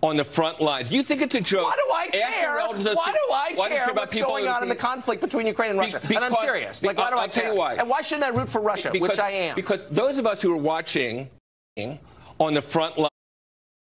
on the front lines. You think it's a joke? Why do I care? Why do I Why do care about what's going on in the conflict between Ukraine and Russia? Be- and I'm serious. Like, why do I'll- I care? tell you why. And why shouldn't I root for Russia, because, which I am? Because those of us who are watching on the front line.